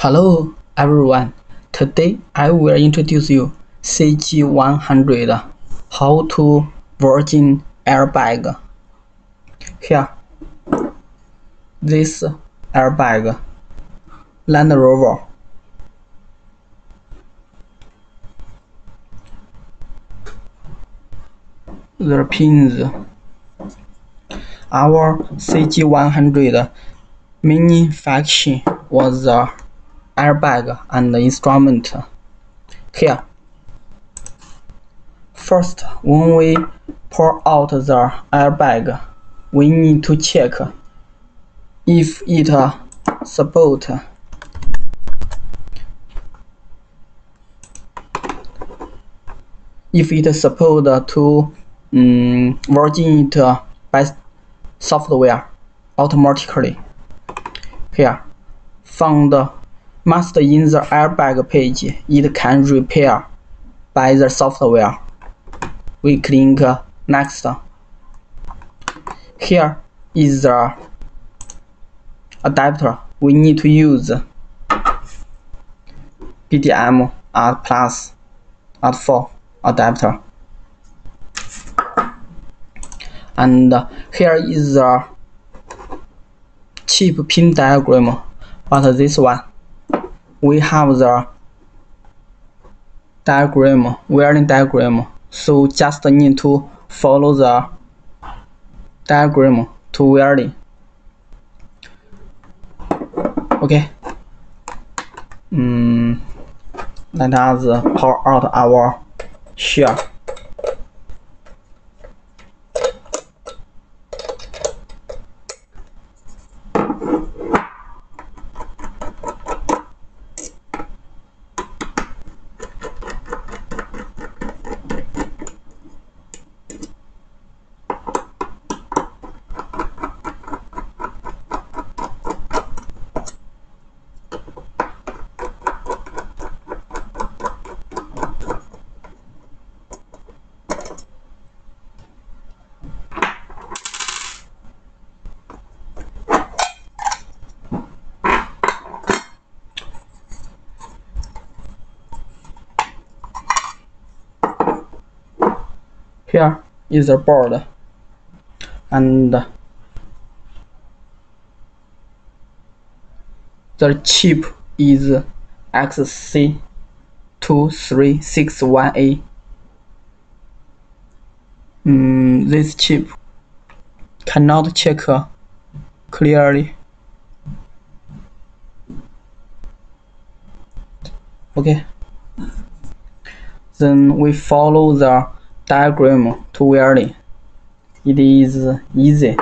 Hello everyone, today I will introduce you CG100 how to virgin airbag. Here, this airbag, Land Rover. The pins. Our CG100 manufacturing was the airbag and instrument. Here, first when we pull out the airbag, we need to check if it support if it support to um, virgin it by software automatically. Here, found must in the airbag page, it can repair by the software. We click next. Here is the adapter we need to use BDM at plus at 4 adapter and here is the chip pin diagram but this one we have the diagram wiring diagram. So just need to follow the diagram to wiring okay. Mm, let us power out our shell Here is the board and the chip is XC2361A. Mm, this chip cannot check clearly. Okay. Then we follow the diagram to wiring. It is easy.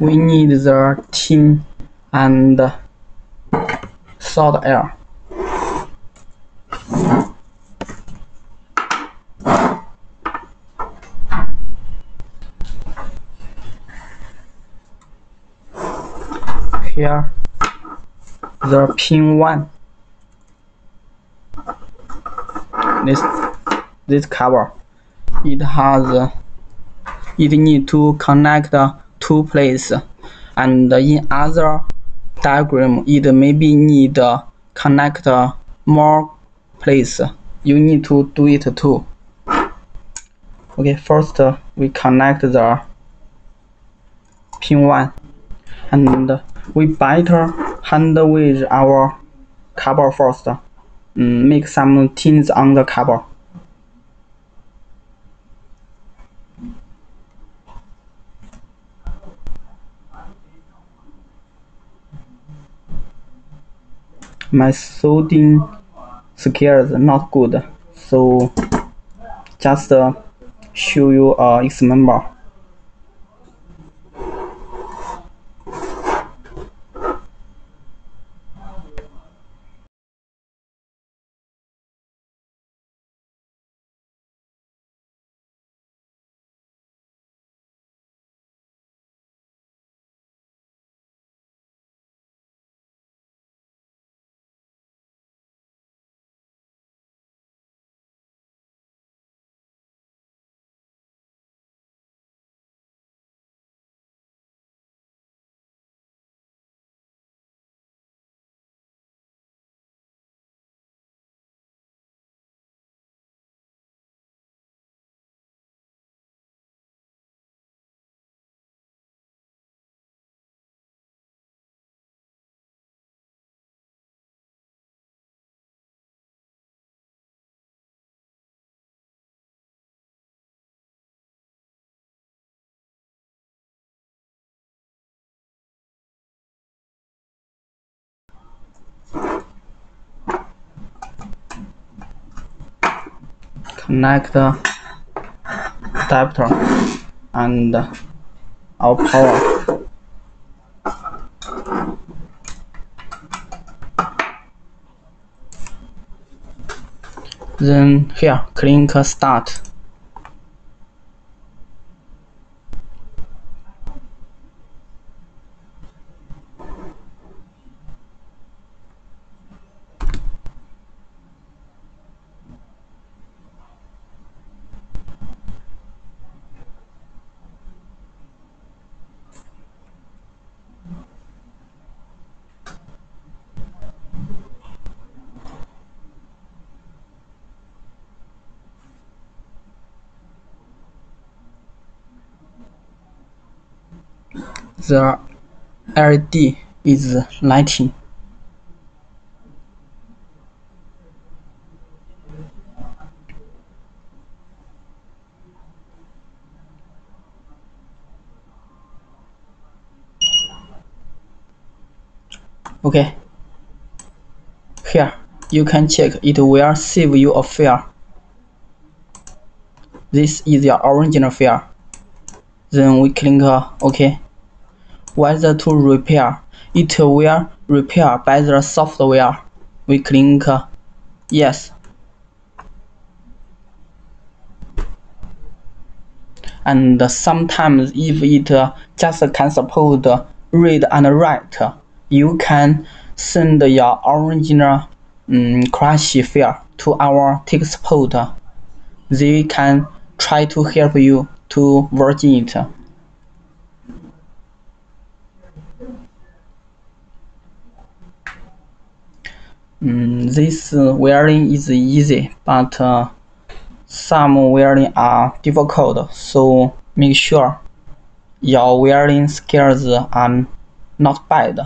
We need the tin and solder. Here. The pin one. This this cover. It has it need to connect two places. And in other diagram it maybe need connect more place. You need to do it too. Okay first we connect the pin one. And we better handle with our cover first. Mm, make some tins on the cover. My soldering skills not good, so just uh, show you a example. Connect adapter and our power. Then here, click start. The LED is lighting. Okay. Here, you can check it will save you a file. This is your original file. Then we click OK whether to repair. It will repair by the software. We click yes. And sometimes if it just can support read and write, you can send your original um, crash file to our tech support. They can try to help you to virgin it. Mm, this wiring is easy, but uh, some wiring are difficult, so make sure your wiring skills are not bad.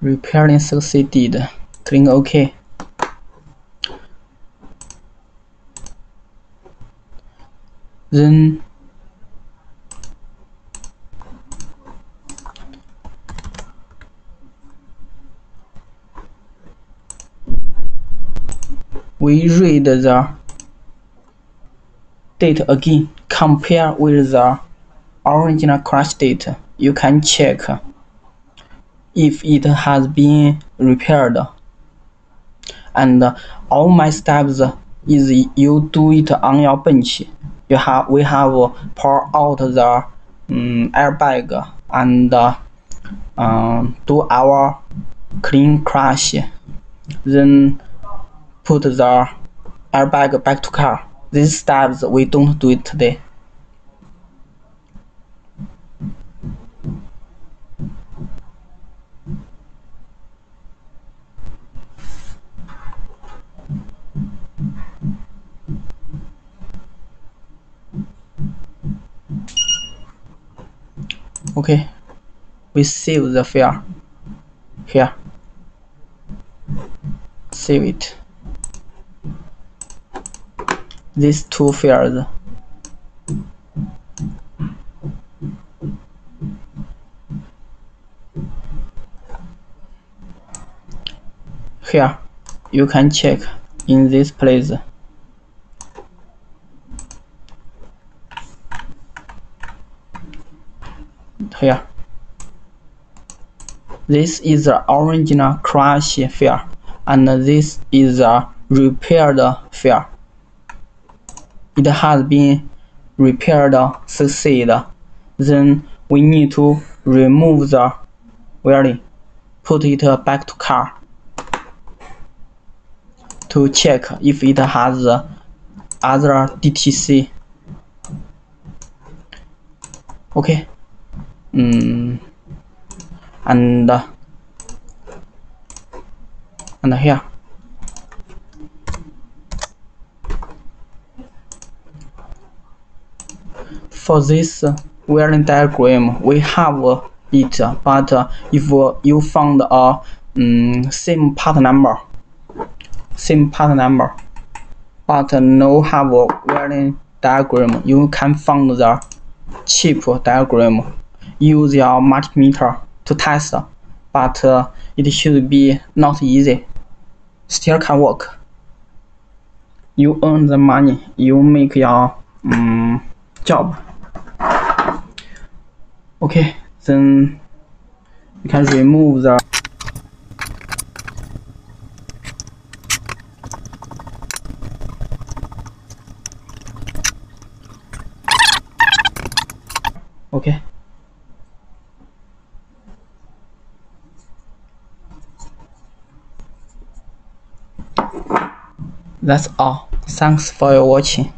Repairing succeeded. Click OK. Then we read the date again. Compare with the original crash date. You can check if it has been repaired. And all my steps is you do it on your bench. You have we have pour out the um, airbag and um, do our clean crash. Then put the airbag back to car. These steps we don't do it today. Okay. We save the file here save it. These two files here you can check in this place here. This is the original crash file and this is a repaired file. It has been repaired succeed. Then we need to remove the wiring, put it back to car to check if it has other DTC. Okay and uh, and here for this wiring diagram. We have it, but if you found a um, same part number, same part number, but no have a Venn diagram, you can find the chip diagram. Use your multimeter to test, but uh, it should be not easy. Still can work. You earn the money. You make your um, job. Okay, then you can remove the okay that's all. Thanks for your watching